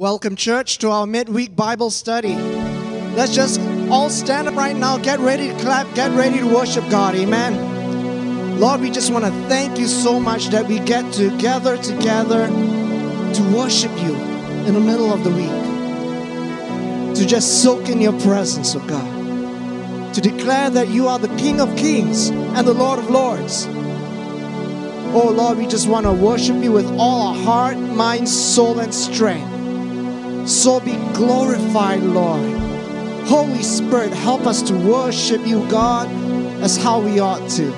Welcome, church, to our midweek Bible study. Let's just all stand up right now. Get ready to clap. Get ready to worship God. Amen. Lord, we just want to thank you so much that we get to gather together to worship you in the middle of the week. To just soak in your presence, oh God. To declare that you are the King of Kings and the Lord of Lords. Oh Lord, we just want to worship you with all our heart, mind, soul, and strength. So be glorified, Lord. Holy Spirit, help us to worship you, God, as how we ought to.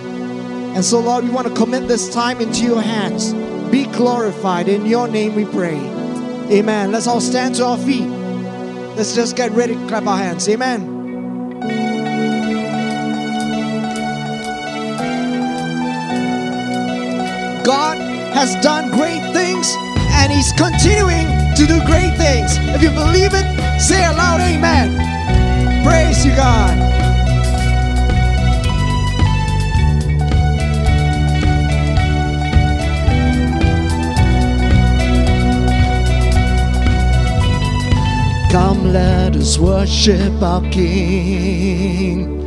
And so, Lord, we want to commit this time into your hands. Be glorified. In your name we pray. Amen. Let's all stand to our feet. Let's just get ready to clap our hands. Amen. God has done great things and He's continuing to do great things. If you believe it, say aloud, Amen. Praise you, God. Come, let us worship our King.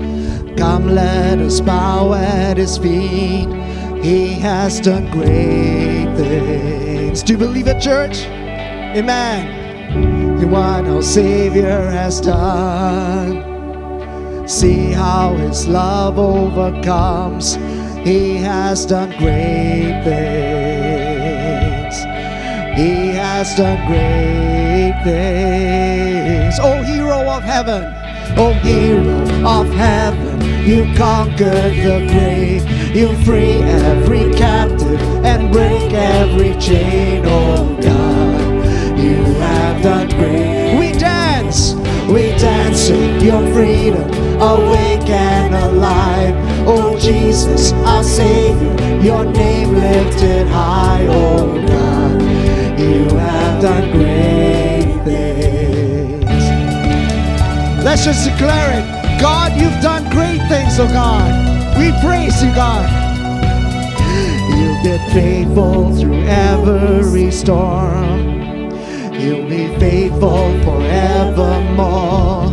Come, let us bow at His feet. He has done great things. Do you believe it, church? Amen. In what our Savior has done. See how His love overcomes. He has done great things. He has done great things. Oh, hero of heaven. Oh, hero of heaven. You conquered the grave. You free every captive and break every chain. Oh, God, have done great. We dance. We dance in your freedom, awake and alive. Oh Jesus, our Savior, your name lifted high. Oh God, you have done great things. Let's just declare it. God, you've done great things, oh God. We praise you, God. You've been faithful through every storm. You'll be faithful forevermore.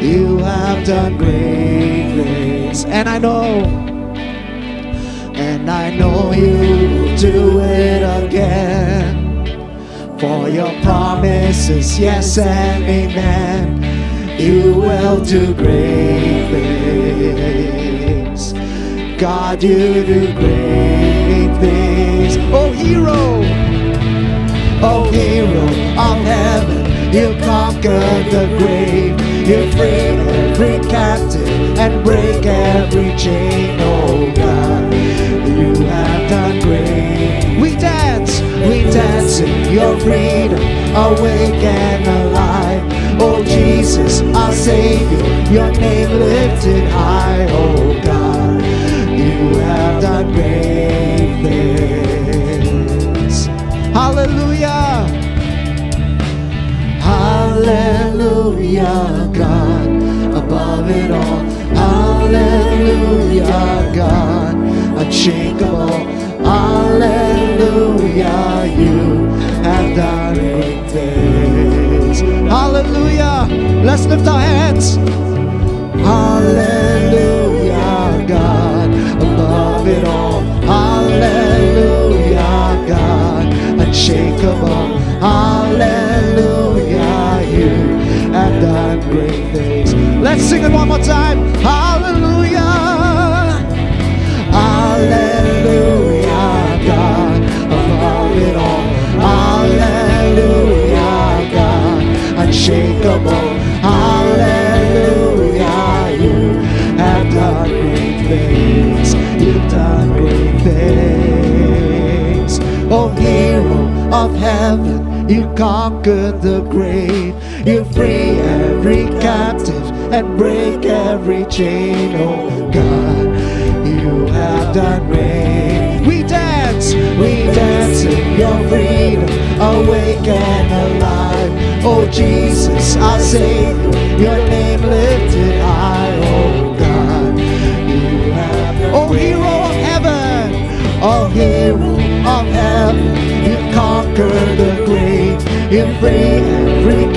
You have done great things. And I know, and I know you will do it again. For your promises, yes and amen. You will do great things. God, you do great things. Oh, hero. Oh, hero of heaven, you conquered the grave. You free every captive and break every chain. Oh, God, you have done great. We dance, we dance in your freedom, awake and alive. Oh, Jesus, our Savior, your name lifted high. Oh, God, you have done great things. Hallelujah. Hallelujah, God, above it all. Hallelujah, God, unshakable. Hallelujah, you have done great things. Hallelujah. Let's lift our hands. Hallelujah, God, above it all. Hallelujah, God, unshakable. Hallelujah, Let's sing it one more time. Hallelujah. Hallelujah, God, above it all. Hallelujah, God, unshakable. Hallelujah, you have done great things. You've done great things. Oh, hero of heaven, you conquered the grave. You free every captive and break every chain. Oh, God, you have done great. We dance, we dance in your freedom, awake and alive. Oh, Jesus, our Savior, your name lifted high. Oh, God, you have done Oh, hero of heaven, oh, hero of heaven, you conquered the grave. You free every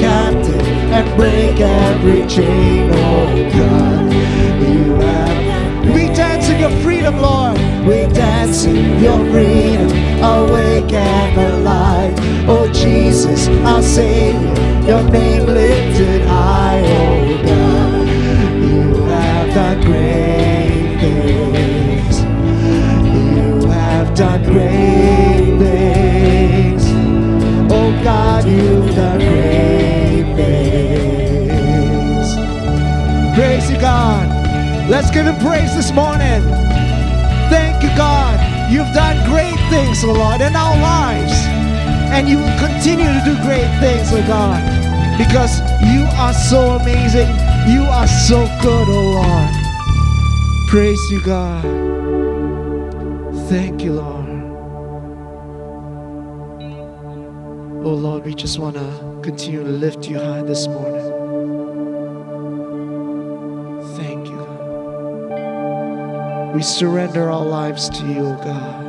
and break every chain, oh God. You have. We dance in your freedom, Lord. We dance in your freedom, awake and alive. Oh Jesus, our Savior, your name lifted praise this morning. Thank you, God. You've done great things, oh Lord, in our lives. And you will continue to do great things, oh God. Because you are so amazing. You are so good, oh Lord. Praise you, God. Thank you, Lord. Oh Lord, we just want to continue to lift you high this morning. We surrender our lives to you, oh God.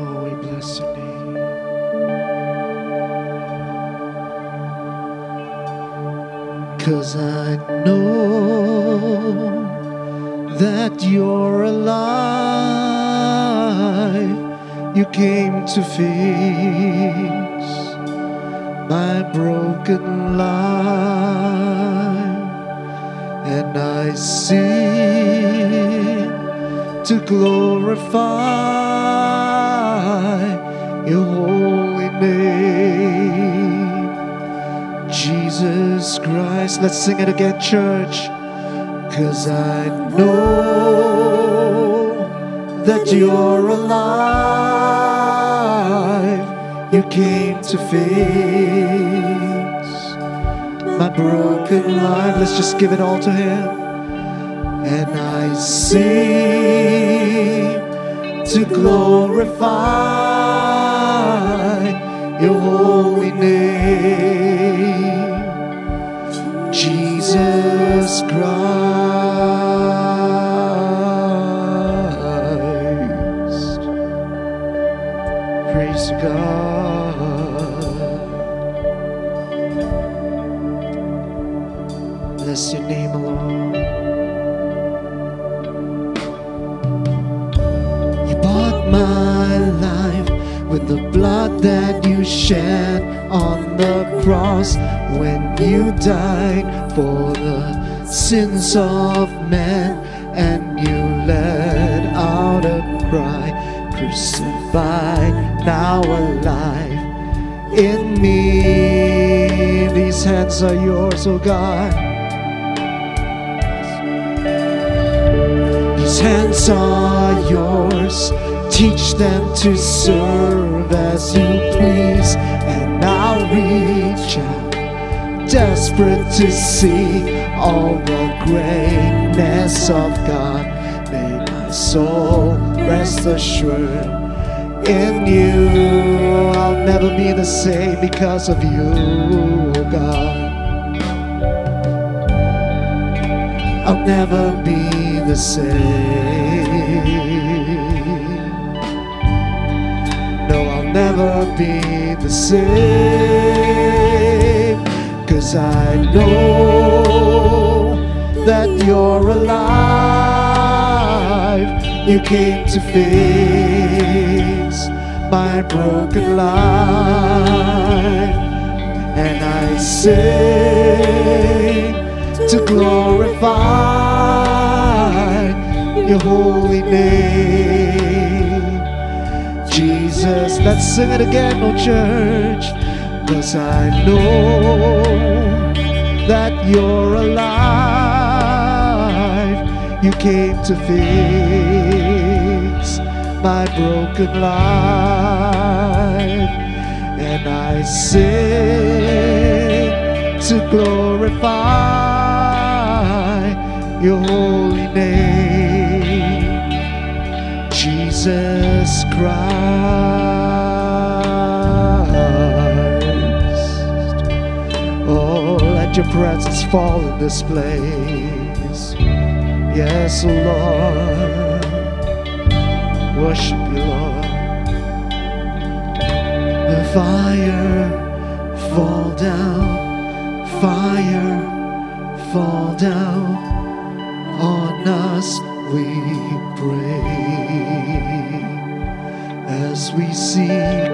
Oh, we bless your. Cause I know that you're alive. You came to fix my broken life, and I sing to glorify your holy name. Jesus Christ. Let's sing it again, church. Cause I know that you're alive. You came to fix my broken life. Let's just give it all to Him. And I sing to glorify your holy name. That you shed on the cross when you died for the sins of men and you let out a cry crucified now alive in me these hands are yours oh god These hands are yours. Teach them to serve as you please. And I'll reach out, desperate to see all the greatness of God. May my soul rest assured in you. I'll never be the same because of you, God. I'll never be the same. Never be the same. Cause I know that you're alive. You came to fix my broken life. And I say to glorify your holy name. Jesus, let's sing it again, oh church. Cause I know that you're alive. You came to fix my broken life. And I sing to glorify your holy name, Jesus Christ. Oh, let your presence fall in this place. Yes, Lord. Worship you, Lord. The fire fall down, fire fall down on us, we pray. We seek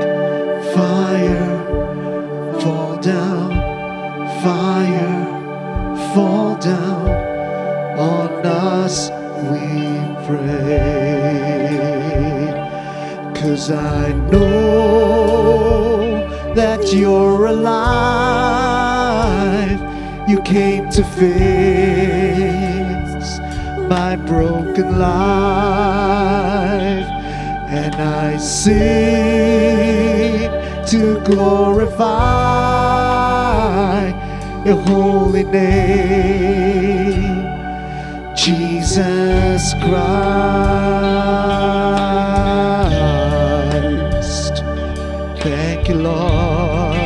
fire fall down, fire fall down on us, we pray. Cause I know that you're alive. You came to fix my broken life, I sing to glorify your holy name, Jesus Christ. Thank you, Lord.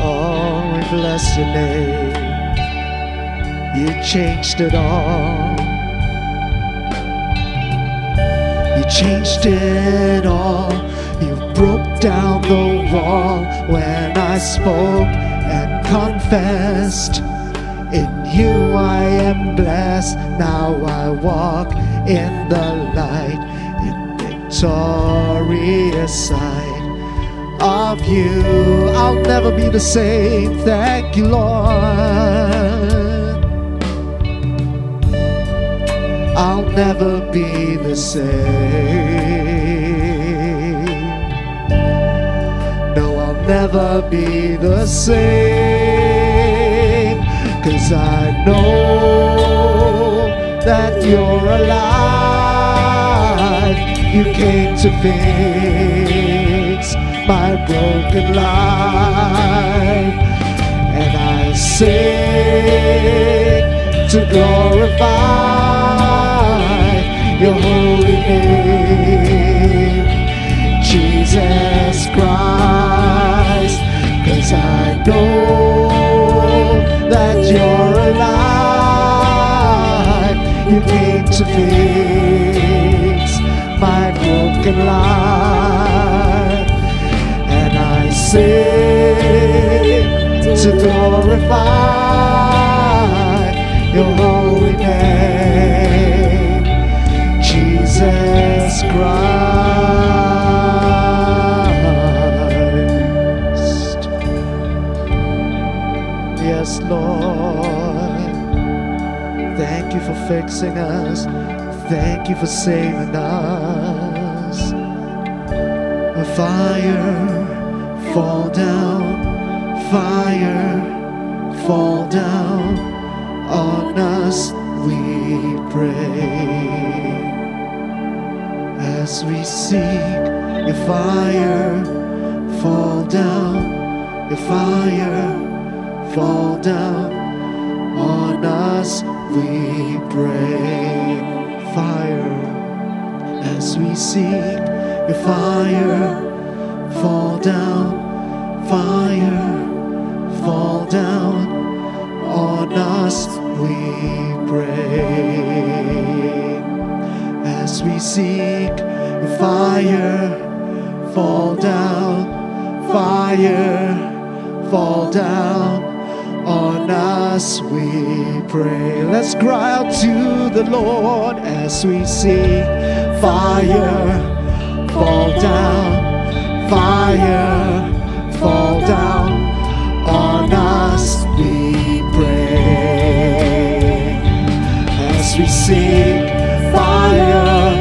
Oh, we bless your name. You changed it all. Changed it all. You broke down the wall when I spoke and confessed. In you I am blessed. Now I walk in the light, in victorious sight of you. I'll never be the same. Thank you, Lord. I'll never be the same. No, I'll never be the same. Cause I know that you're alive. You came to fix my broken life. And I sing to glorify your holy name, Jesus Christ. Cause I know that you're alive. You came to fix my broken life. And I sing to glorify Christ. Yes, Lord. Thank you for fixing us. Thank you for saving us. A fire fall down, fire fall down on us, we pray. As we seek your fire fall down, your fire fall down on us, we pray. Fire as we seek your fire fall down, fire fall down on us, we pray. As we seek fire fall down, fire fall down on us, we pray. Let's cry out to the Lord as we seek fire fall down, fire fall down on us, we pray. As we seek fire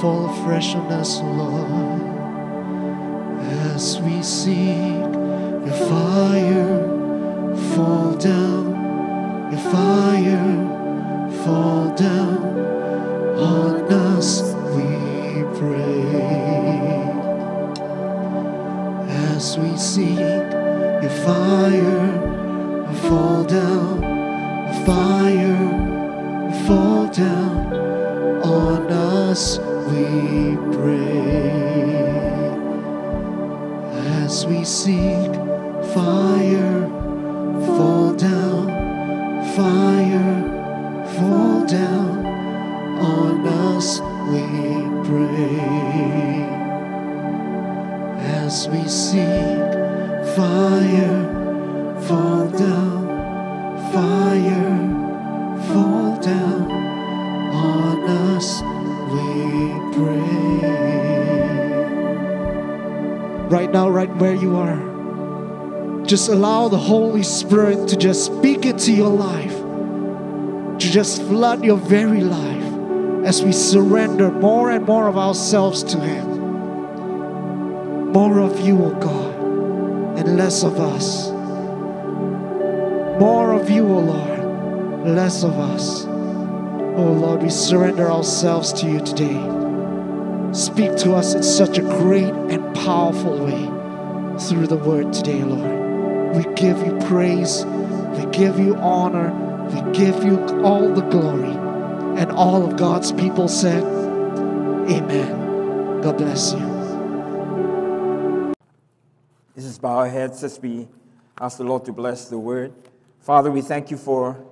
fall afresh on us, Lord, as we seek your fire, fall down, your fire, fall down on us, we pray. As we seek your fire, fall down, fire, seek fire, Holy Spirit to just speak into your life, to just flood your very life as we surrender more and more of ourselves to Him. More of you, O God, and less of us. More of you, O Lord, less of us. Oh Lord, we surrender ourselves to you today. Speak to us in such a great and powerful way through the word today, Lord. We give you praise, we give you honor, we give you all the glory. And all of God's people said, Amen. God bless you. This is bow our heads as we ask the Lord to bless the word. Father, we thank you for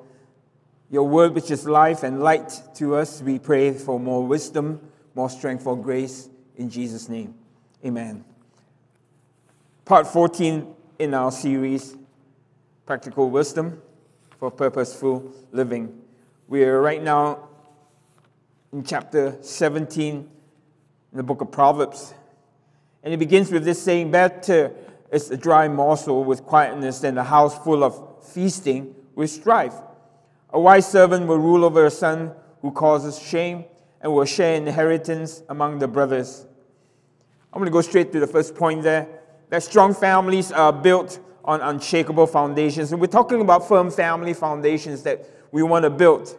your word, which is life and light to us. We pray for more wisdom, more strength, for grace in Jesus' name. Amen. Part 14 in our series, Practical Wisdom for Purposeful Living. We are right now in chapter 17 in the book of Proverbs. And it begins with this saying, Better is a dry morsel with quietness than a house full of feasting with strife. A wise servant will rule over a son who causes shame and will share inheritance among the brothers. I'm going to go straight to the first point there. That strong families are built on unshakable foundations. And we're talking about firm family foundations that we want to build.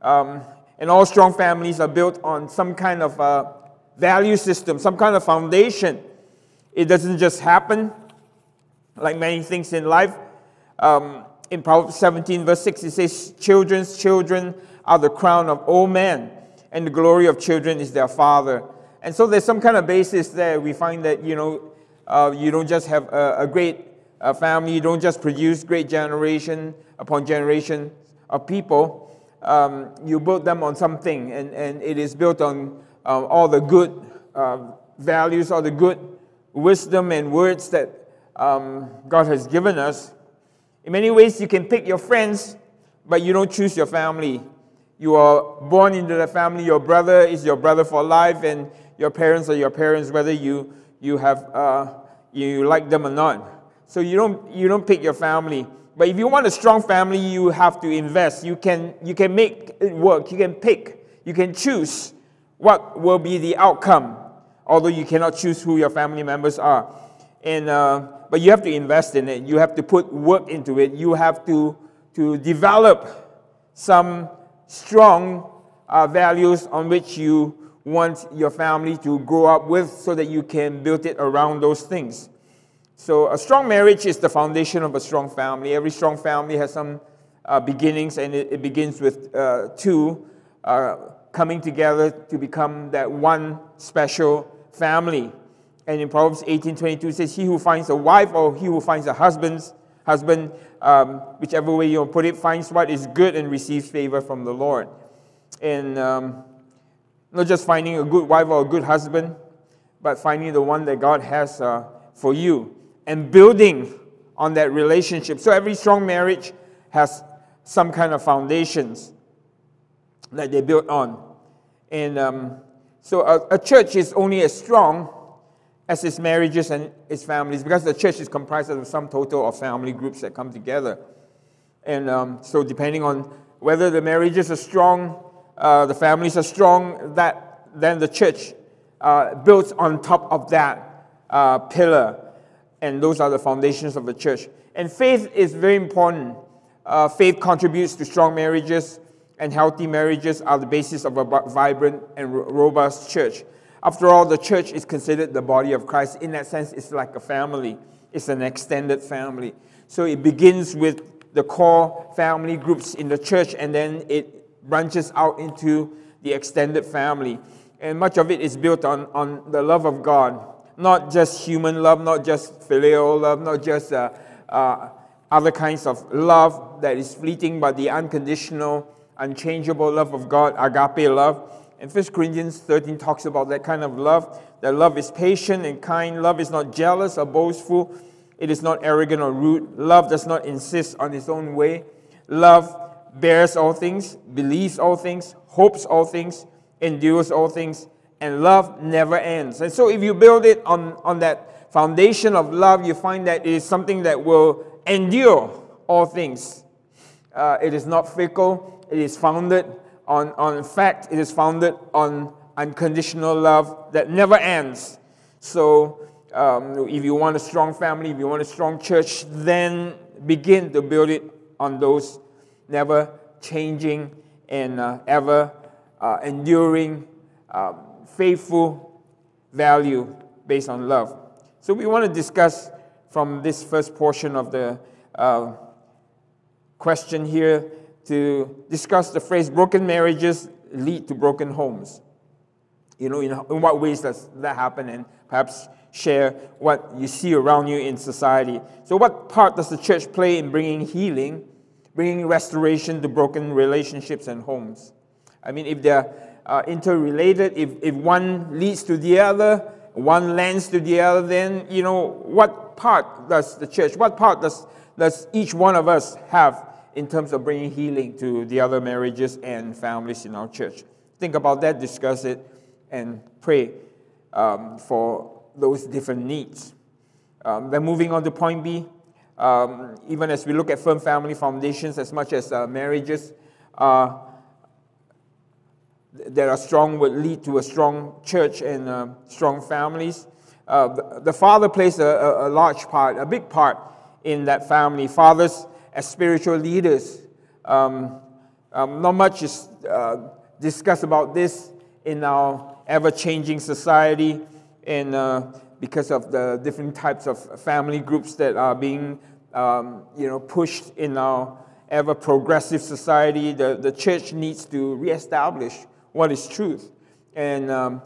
Um, and all strong families are built on some kind of uh, value system, some kind of foundation. It doesn't just happen like many things in life. Um, in Proverbs 17, verse 6, it says, Children's children are the crown of old men, and the glory of children is their father. And so there's some kind of basis there. We find that, you know, uh, you don't just have a, a great uh, family, you don't just produce great generation upon generation of people. Um, you build them on something, and, and it is built on uh, all the good uh, values, all the good wisdom and words that um, God has given us. In many ways, you can pick your friends, but you don't choose your family. You are born into the family. Your brother is your brother for life, and your parents are your parents, whether you you have uh, you like them or not. So you don't you don't pick your family. But if you want a strong family, you have to invest. You can you can make it work. You can pick. You can choose what will be the outcome. Although you cannot choose who your family members are, and uh, but you have to invest in it. You have to put work into it. You have to to develop some strong uh, values on which you want your family to grow up with so that you can build it around those things. So, a strong marriage is the foundation of a strong family. Every strong family has some uh, beginnings, and it, it begins with uh, two uh, coming together to become that one special family. And in Proverbs 18:22 it says, "He who finds a wife or he who finds a husband's husband, um, whichever way you put it, finds what is good and receives favor from the Lord." And um, not just finding a good wife or a good husband, but finding the one that God has uh, for you and building on that relationship. So every strong marriage has some kind of foundations that they built on. And um, so a, a, church is only as strong as its marriages and its families because the church is comprised of sum total of family groups that come together. And um, so depending on whether the marriages are strong, uh, the families are strong, that then the church uh, builds on top of that uh, pillar and those are the foundations of the church. And faith is very important. Uh, faith contributes to strong marriages, and healthy marriages are the basis of a vibrant and robust church. After all, the church is considered the body of Christ. In that sense, it's like a family, it's an extended family. So it begins with the core family groups in the church, and then it branches out into the extended family. And much of it is built on, on the love of God not just human love, not just filial love, not just uh, uh, other kinds of love that is fleeting, but the unconditional, unchangeable love of God, agape love. And 1 Corinthians 13 talks about that kind of love. That love is patient and kind. Love is not jealous or boastful. It is not arrogant or rude. Love does not insist on its own way. Love bears all things, believes all things, hopes all things, endures all things and love never ends. And so, if you build it on, on that foundation of love, you find that it is something that will endure all things. Uh, it is not fickle, it is founded on, on fact, it is founded on unconditional love that never ends. So, um, if you want a strong family, if you want a strong church, then begin to build it on those never changing and uh, ever uh, enduring um, faithful value based on love. So we want to discuss from this first portion of the uh, question here to discuss the phrase broken marriages lead to broken homes. You know, in, in what ways does that happen? And perhaps share what you see around you in society. So, what part does the church play in bringing healing, bringing restoration to broken relationships and homes? I mean, if there uh, interrelated. If, if one leads to the other, one lends to the other, then, you know, what part does the church, what part does, does each one of us have in terms of bringing healing to the other marriages and families in our church? Think about that, discuss it, and pray um, for those different needs. Um, then moving on to point B, um, even as we look at firm family foundations as much as uh, marriages, uh, that are strong would lead to a strong church and uh, strong families. Uh, the, the, father plays a, a, large part, a big part in that family. Fathers as spiritual leaders. Um, um, not much is uh, discussed about this in our ever changing society, and uh, because of the different types of family groups that are being um, you know, pushed in our ever progressive society, the, the church needs to reestablish what is truth. And um,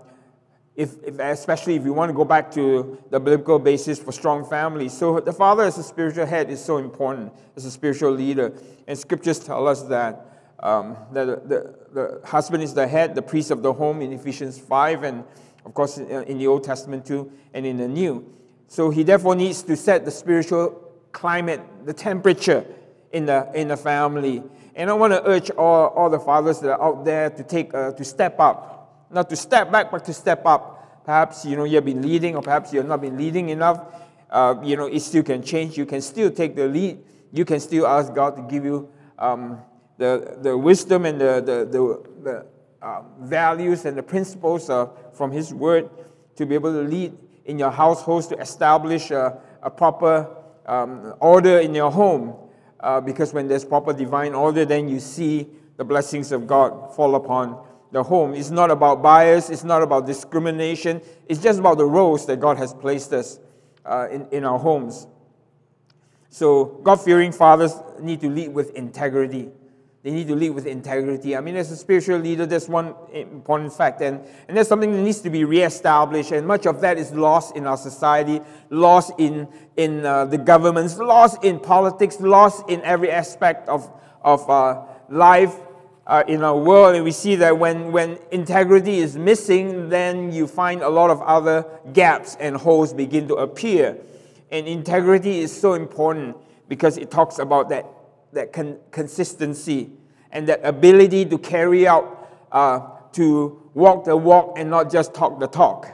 if, if, especially if you want to go back to the biblical basis for strong families. So the father as a spiritual head is so important as a spiritual leader. And scriptures tell us that, um, that the, the, husband is the head, the priest of the home in Ephesians 5, and of course in the Old Testament too, and in the New. So he therefore needs to set the spiritual climate, the temperature in the, in the family. And I want to urge all, all the fathers that are out there to take uh, to step up, not to step back, but to step up. Perhaps you know you've been leading, or perhaps you've not been leading enough. Uh, you know it still can change. You can still take the lead. You can still ask God to give you um, the the wisdom and the the, the, the uh, values and the principles uh, from His Word to be able to lead in your households to establish a, a proper um, order in your home uh, because when there's proper divine order, then you see the blessings of God fall upon the home. It's not about bias, it's not about discrimination, it's just about the roles that God has placed us uh, in, in our homes. So, God fearing fathers need to lead with integrity. They need to lead with integrity. I mean, as a spiritual leader, that's one important fact. And, and that's something that needs to be reestablished. And much of that is lost in our society, lost in, in uh, the governments, lost in politics, lost in every aspect of, of uh, life uh, in our world. And we see that when, when integrity is missing, then you find a lot of other gaps and holes begin to appear. And integrity is so important because it talks about that, that con- consistency and that ability to carry out, uh, to walk the walk and not just talk the talk.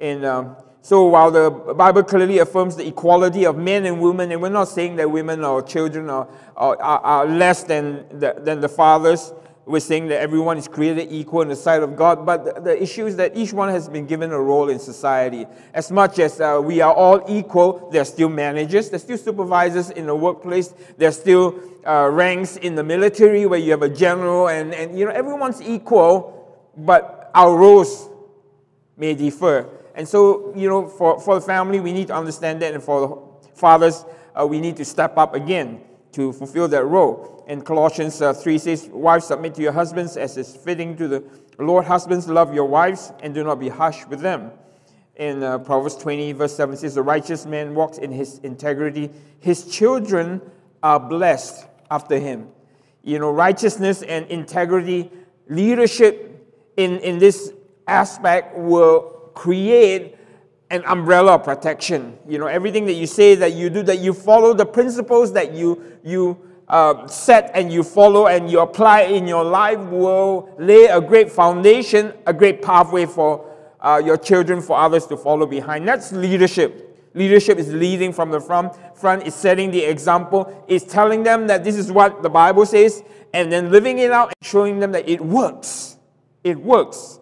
And um, so while the Bible clearly affirms the equality of men and women, and we're not saying that women or children are, are, are less than the, than the fathers, we're saying that everyone is created equal in the sight of God, but the, the issue is that each one has been given a role in society. As much as uh, we are all equal, there are still managers, there are still supervisors in the workplace, there are still uh, ranks in the military where you have a general, and, and you know, everyone's equal, but our roles may differ. And so, you know, for, for the family, we need to understand that, and for the fathers, uh, we need to step up again to fulfill that role. And Colossians uh, 3 says, Wives, submit to your husbands as is fitting to the Lord. Husbands, love your wives and do not be harsh with them. In uh, Proverbs 20, verse 7 says, The righteous man walks in his integrity. His children are blessed after him. You know, righteousness and integrity, leadership in, in this aspect will create an umbrella of protection. You know, everything that you say, that you do, that you follow the principles that you, you uh, set and you follow and you apply in your life will lay a great foundation, a great pathway for uh, your children, for others to follow behind. That's leadership. Leadership is leading from the front, front is setting the example, is telling them that this is what the Bible says, and then living it out and showing them that it works. It works.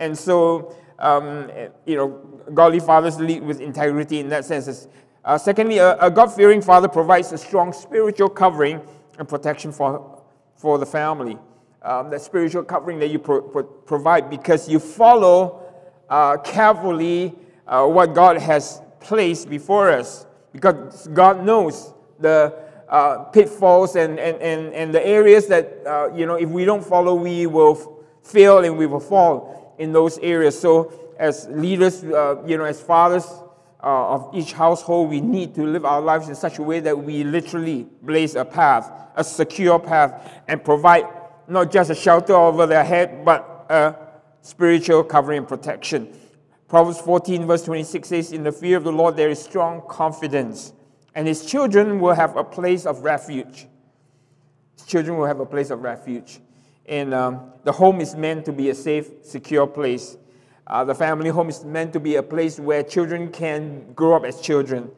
And so, um, you know, godly fathers lead with integrity in that sense. Uh, secondly, a, a God fearing father provides a strong spiritual covering and protection for, for the family. Um, that spiritual covering that you pro- pro- provide because you follow uh, carefully uh, what God has placed before us. Because God knows the uh, pitfalls and, and, and, and the areas that, uh, you know, if we don't follow, we will fail and we will fall in those areas. So as leaders, uh, you know, as fathers uh, of each household, we need to live our lives in such a way that we literally blaze a path, a secure path, and provide not just a shelter over their head, but a spiritual covering and protection. Proverbs 14, verse 26 says, In the fear of the Lord there is strong confidence, and his children will have a place of refuge. His children will have a place of refuge. And um, the home is meant to be a safe, secure place. Uh, the family home is meant to be a place where children can grow up as children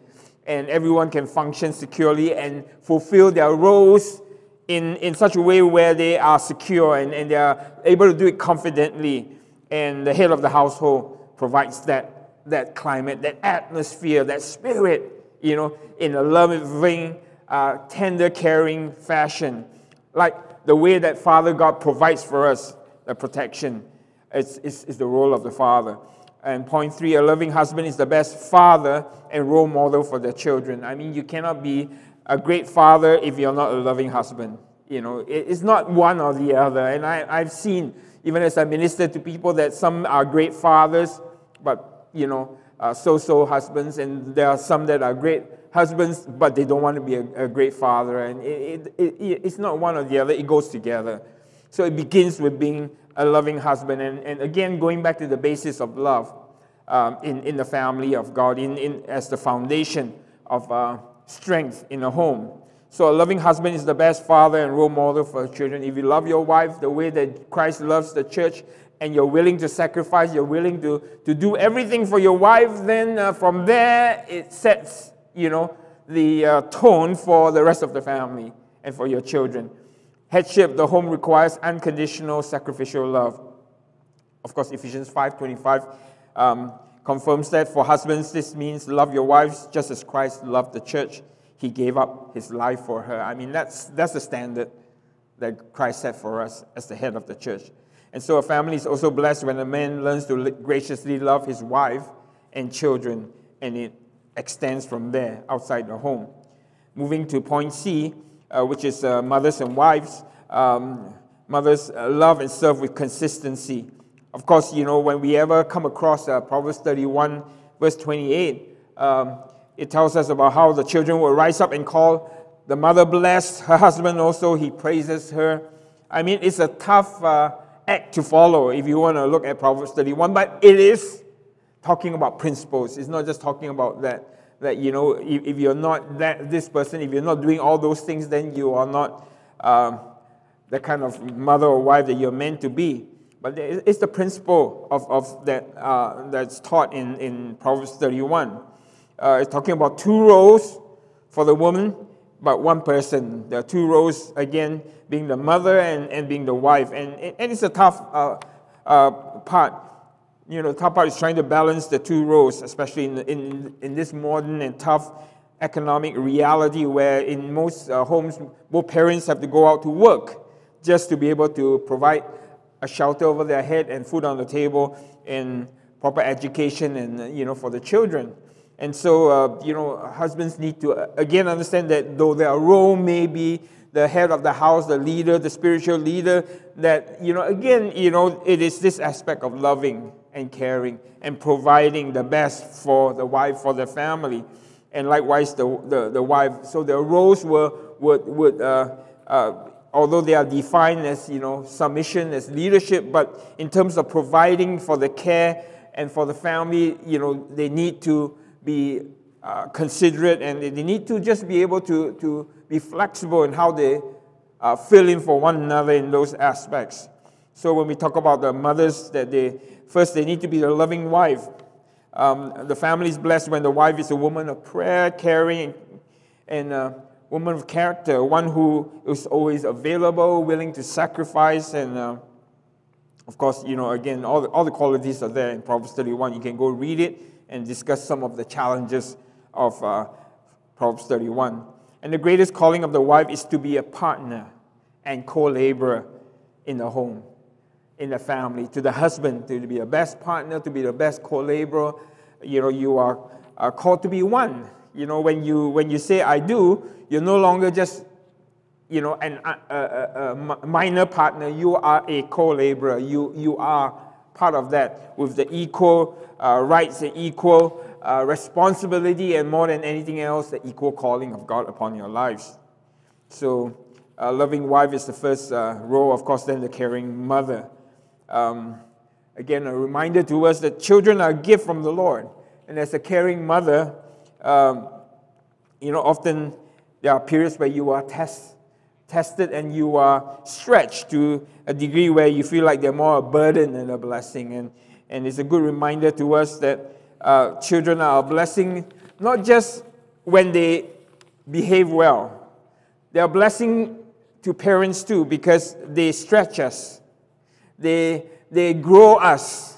and everyone can function securely and fulfill their roles in, in such a way where they are secure and, and they are able to do it confidently. And the head of the household provides that, that climate, that atmosphere, that spirit, you know, in a loving, uh, tender, caring fashion. Like the way that Father God provides for us the protection is, is, is the role of the father. And point three, a loving husband is the best father and role model for their children. I mean, you cannot be a great father if you're not a loving husband. You know, it's not one or the other. And I, I've seen, even as I minister to people, that some are great fathers, but, you know, uh, so-so husbands, and there are some that are great husbands, but they don't want to be a, a great father. And it, it, it, it's not one or the other, it goes together. So it begins with being a loving husband. And, and again, going back to the basis of love um, in, in the family of God, in, in, as the foundation of uh, strength in a home. So, a loving husband is the best father and role model for children. If you love your wife the way that Christ loves the church, and you're willing to sacrifice, you're willing to, to do everything for your wife, then uh, from there it sets, you know, the uh, tone for the rest of the family and for your children. Headship, the home requires unconditional sacrificial love. Of course, Ephesians 5.25 um, confirms that for husbands, this means love your wives just as Christ loved the church. He gave up his life for her. I mean, that's, that's the standard that Christ set for us as the head of the church. And so a family is also blessed when a man learns to graciously love his wife and children, and it extends from there outside the home. Moving to point C, which is uh, mothers and wives. Um, mothers uh, love and serve with consistency. Of course, you know, when we ever come across uh, Proverbs 31, verse 28, um, it tells us about how the children will rise up and call the mother blessed, her husband also, he praises her. I mean, it's a tough uh, act to follow if you want to look at Proverbs 31, but it is talking about principles. It's not just talking about that, that you know, if, if you're not that, this person, if you're not doing all those things, then you are not um, the kind of mother or wife that you're meant to be. But it's the principle of, of that, uh, that's taught in, in Proverbs 31. Uh, it's talking about two roles for the woman but one person. There are two roles, again, being the mother and, and being the wife. And, and it's a tough uh, uh, part. You know, part is trying to balance the two roles, especially in, in, in this modern and tough economic reality where in most uh, homes, both parents have to go out to work just to be able to provide a shelter over their head and food on the table and proper education and, you know, for the children. And so, uh, you know, husbands need to, uh, again, understand that though their role may be the head of the house, the leader, the spiritual leader, that, you know, again, you know, it is this aspect of loving and caring and providing the best for the wife, for the family. And likewise, the, the, the wife. So their roles were, would, would uh, uh, although they are defined as, you know, submission, as leadership, but in terms of providing for the care and for the family, you know, they need to be uh, considerate and they need to just be able to, to be flexible in how they uh, fill in for one another in those aspects. So when we talk about the mothers, that they first they need to be the loving wife. Um, the family is blessed when the wife is a woman of prayer, caring, and a woman of character, one who is always available, willing to sacrifice, and uh, of course, you know, again, all the, all the qualities are there in Proverbs 31. You can go read it and discuss some of the challenges of uh, Proverbs 31. And the greatest calling of the wife is to be a partner and co laborer in the home, in the family. To the husband, to be a best partner, to be the best co laborer. You know, you are, are called to be one. You know, when you, when you say I do, you're no longer just you know, an, a, a, a minor partner, you are a co-laborer. You, you are part of that with the equal uh, rights and equal uh, responsibility, and more than anything else, the equal calling of God upon your lives. So, a loving wife is the first uh, role, of course, then the caring mother. Um, again, a reminder to us that children are a gift from the Lord. And as a caring mother, um, you know, often there are periods where you are test, tested and you are stretched to a degree where you feel like they're more a burden than a blessing. And, and it's a good reminder to us that uh, children are a blessing not just when they behave well, they're a blessing to parents too because they stretch us, they, they grow us.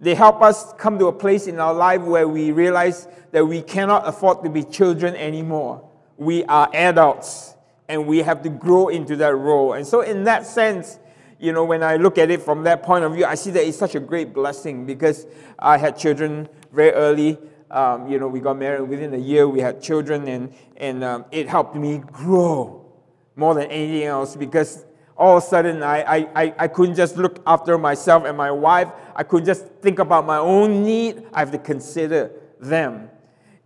They help us come to a place in our life where we realize that we cannot afford to be children anymore. We are adults and we have to grow into that role. And so, in that sense, you know, when I look at it from that point of view, I see that it's such a great blessing because I had children very early. Um, you know, we got married within a year, we had children, and, and um, it helped me grow more than anything else because all of a sudden I, I, I couldn't just look after myself and my wife. I couldn't just think about my own need. I have to consider them.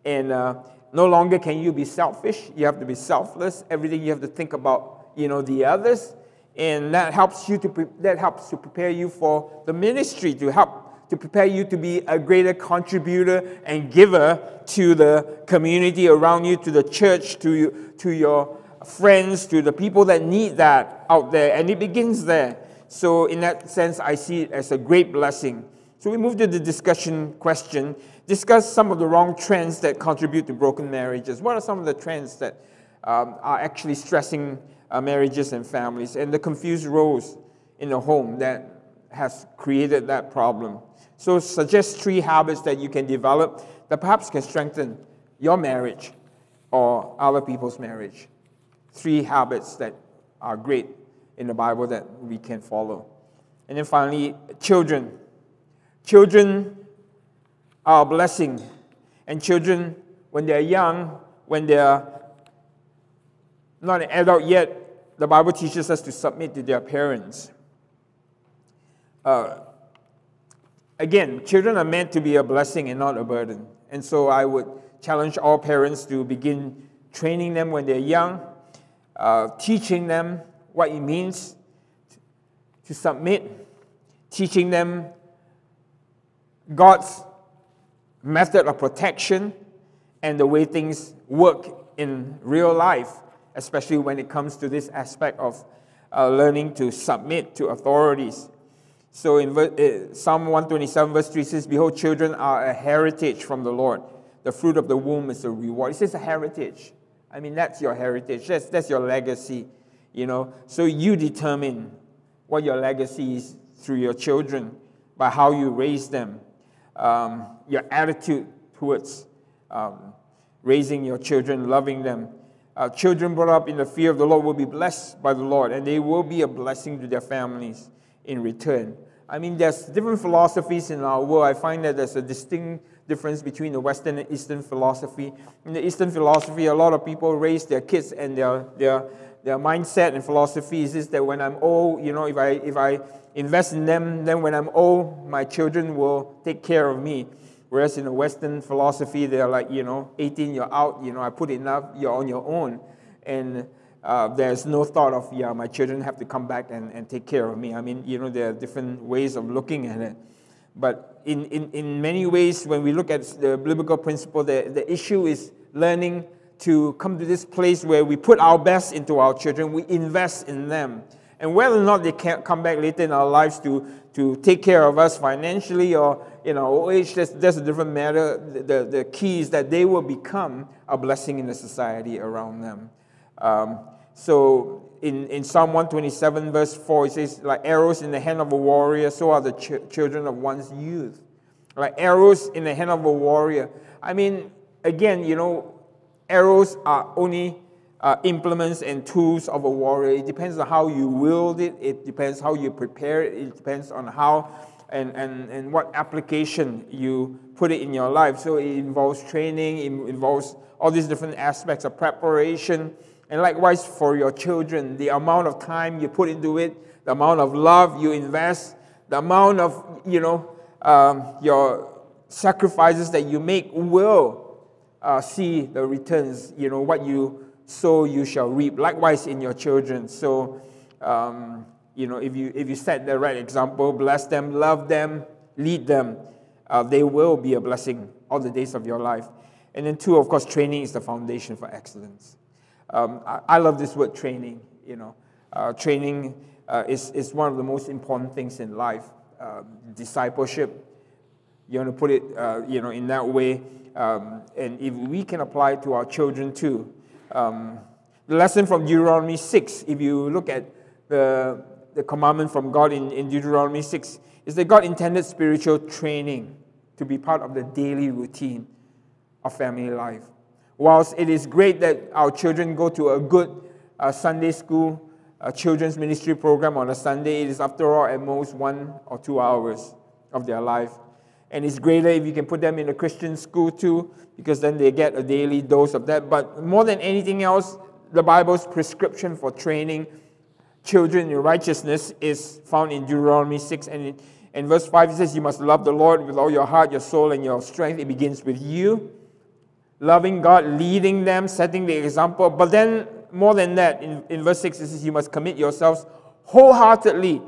And, uh, no longer can you be selfish. You have to be selfless. Everything you have to think about, you know, the others. And that helps you to, pre- that helps to prepare you for the ministry, to help to prepare you to be a greater contributor and giver to the community around you, to the church, to, to your friends, to the people that need that out there. And it begins there. So, in that sense, I see it as a great blessing. So, we move to the discussion question discuss some of the wrong trends that contribute to broken marriages. What are some of the trends that um, are actually stressing uh, marriages and families, and the confused roles in the home that has created that problem? So, suggest three habits that you can develop that perhaps can strengthen your marriage or other people's marriage. Three habits that are great in the Bible that we can follow. And then finally, children. Children are a blessing, and children when they're young, when they're not an adult yet, the Bible teaches us to submit to their parents. Uh, again, children are meant to be a blessing and not a burden. And so I would challenge all parents to begin training them when they're young, uh, teaching them what it means to submit, teaching them God's method of protection and the way things work in real life, especially when it comes to this aspect of uh, learning to submit to authorities. So in uh, Psalm 127, verse 3 says, Behold, children are a heritage from the Lord. The fruit of the womb is a reward. It says a heritage. I mean, that's your heritage. That's, that's your legacy, you know. So you determine what your legacy is through your children by how you raise them, um, your attitude towards um, raising your children, loving them. Uh, children brought up in the fear of the Lord will be blessed by the Lord, and they will be a blessing to their families in return. I mean, there's different philosophies in our world. I find that there's a distinct difference between the Western and Eastern philosophy. In the Eastern philosophy, a lot of people raise their kids and their, their, their mindset and philosophy is that when I'm old, you know, if I, if I invest in them, then when I'm old, my children will take care of me. Whereas in the Western philosophy, they're like, you know, 18, you're out, you know, I put enough, you're on your own. And uh, there's no thought of, yeah, my children have to come back and, and take care of me. I mean, you know, there are different ways of looking at it. But in, in, in many ways, when we look at the biblical principle, the, the issue is learning to come to this place where we put our best into our children, we invest in them. And whether or not they can come back later in our lives to, to take care of us financially or our old age, that's, that's a different matter. The, the, the key is that they will become a blessing in the society around them. Um, so in, in Psalm 127, verse 4, it says, like arrows in the hand of a warrior, so are the ch- children of one's youth. Like arrows in the hand of a warrior. I mean, again, you know, arrows are only uh, implements and tools of a warrior. It depends on how you wield it, it depends how you prepare it, it depends on how and, and, and what application you put it in your life. So it involves training, it involves all these different aspects of preparation and likewise for your children, the amount of time you put into it, the amount of love you invest, the amount of, you know, um, your sacrifices that you make will uh, see the returns. You know, what you sow, you shall reap. Likewise in your children. So, um, you know, if you, if you set the right example, bless them, love them, lead them, uh, they will be a blessing all the days of your life. And then, two, of course, training is the foundation for excellence. Um, I, I, love this word training. You know, uh, training uh, is, is one of the most important things in life. Uh, discipleship, you want to put it, uh, you know, in that way. Um, and if we can apply it to our children too. Um, the lesson from Deuteronomy 6, if you look at the, the commandment from God in, in Deuteronomy 6, is that God intended spiritual training to be part of the daily routine of family life whilst it is great that our children go to a good uh, Sunday school, a children's ministry program on a Sunday, it is after all at most one or two hours of their life. And it's greater if you can put them in a Christian school too, because then they get a daily dose of that. But more than anything else, the Bible's prescription for training children in righteousness is found in Deuteronomy 6 and in, in verse 5 it says, You must love the Lord with all your heart, your soul, and your strength. It begins with you loving God, leading them, setting the example. But then, more than that, in, in verse 6, it says, You must commit yourselves wholeheartedly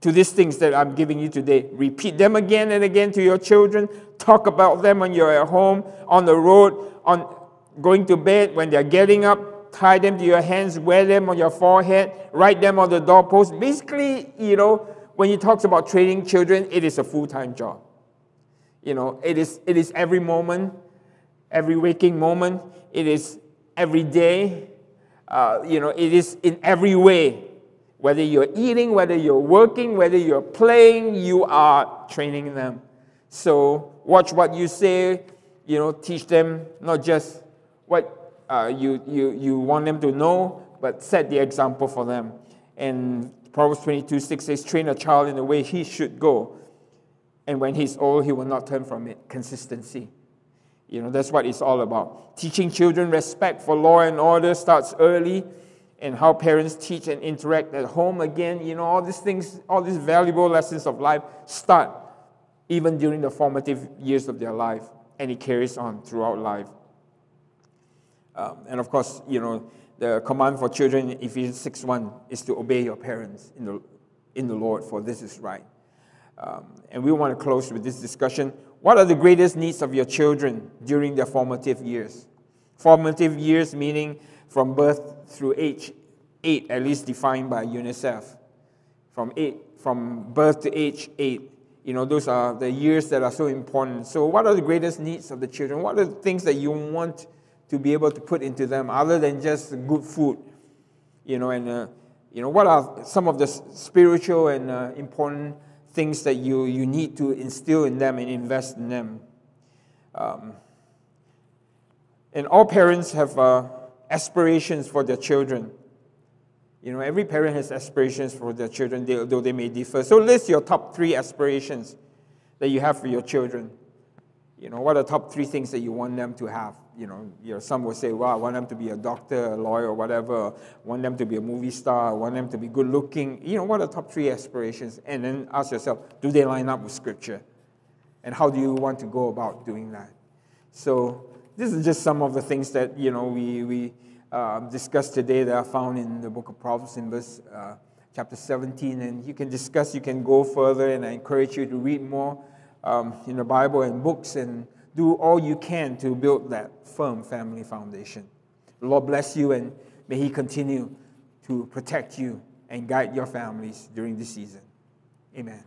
to these things that I'm giving you today. Repeat them again and again to your children. Talk about them when you're at home, on the road, on going to bed, when they're getting up. Tie them to your hands, wear them on your forehead, write them on the doorpost. Basically, you know, when he talks about training children, it is a full time job. You know, it is, it is every moment every waking moment, it is every day, uh, you know, it is in every way. Whether you're eating, whether you're working, whether you're playing, you are training them. So watch what you say, you know, teach them not just what uh, you, you, you want them to know, but set the example for them. And Proverbs 22 6 says, Train a child in the way he should go, and when he's old, he will not turn from it. Consistency You know, that's what it's all about. Teaching children respect for law and order starts early, and how parents teach and interact at home again. You know, all these things, all these valuable lessons of life start even during the formative years of their life, and it carries on throughout life. Um, and of course, you know, the command for children in Ephesians 6 1 is to obey your parents in the, in the Lord, for this is right. Um, and we want to close with this discussion. What are the greatest needs of your children during their formative years? Formative years meaning from birth through age 8, at least defined by UNICEF. From, eight, from birth to age 8, you know, those are the years that are so important. So, what are the greatest needs of the children? What are the things that you want to be able to put into them other than just good food? You know, and, uh, you know, what are some of the spiritual and uh, important things that you, you need to instill in them and invest in them? Um, and all parents have uh, aspirations for their children. You know, every parent has aspirations for their children, though they may differ. So list your top three aspirations that you have for your children. You know, what are the top three things that you want them to have? You know, you know, some will say, well, I want them to be a doctor, a lawyer, whatever. I want them to be a movie star. I want them to be good looking. You know, what are the top three aspirations? And then ask yourself, do they line up with Scripture? And how do you want to go about doing that? So this is just some of the things that, you know, we, we uh, discussed today that are found in the book of Proverbs in verse uh, chapter 17. And you can discuss, you can go further, and I encourage you to read more um, in the Bible and books and do all you can to build that firm family foundation. The Lord bless you and may He continue to protect you and guide your families during this season. Amen.